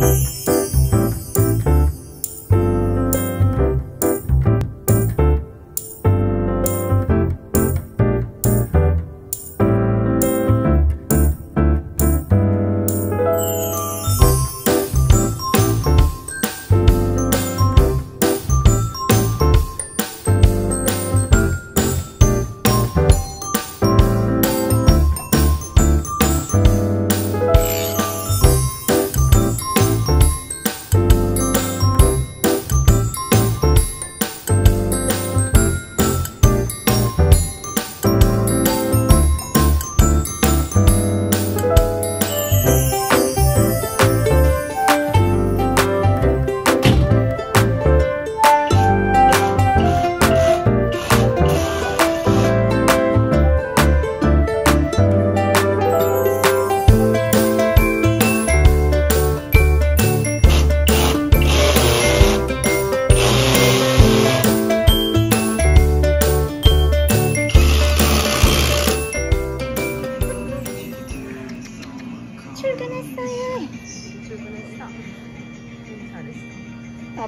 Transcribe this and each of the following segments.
출근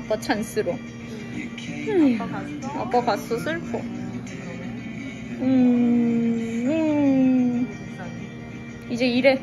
아빠 찬스로. 갔어? 아빠 갔어 슬퍼. 음, 음. 이제 일해.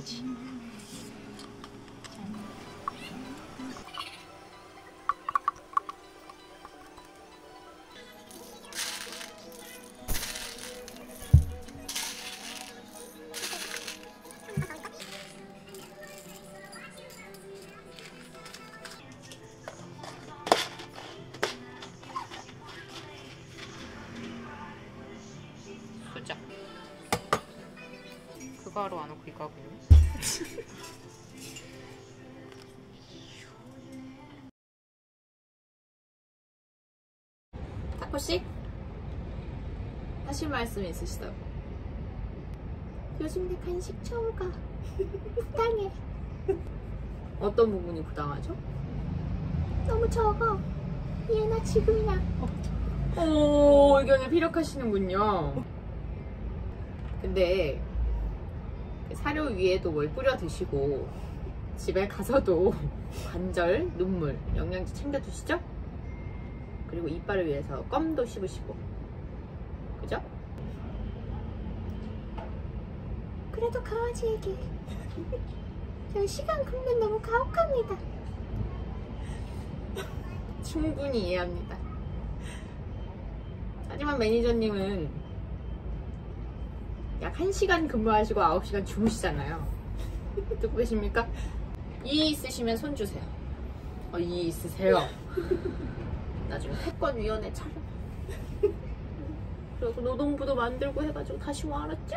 情。 하러 안 이거 하고 있네. 타코씨? 하실 말씀 있으시다고 요즘 내 간식 처우가 부당해 어떤 부분이 부당하죠? 너무 적어 얘나 지금이나 오 의견을 피력하시는군요 근데 그 사료 위에도 뭘 뿌려 드시고 집에 가서도 관절, 눈물, 영양제 챙겨 드시죠? 그리고 이빨을 위해서 껌도 씹으시고 그죠? 그래도 강아지에게 저희 시간 금면 너무 가혹합니다 충분히 이해합니다 하지만 매니저님은 약 1시간 근무하시고 9시간 주무시잖아요 듣고 계십니까? 이 있으시면 손 주세요 어, 이 있으세요 나중에 태권위원회 차려. 그리고 노동부도 만들고 해가지고 다시 와 알았죠?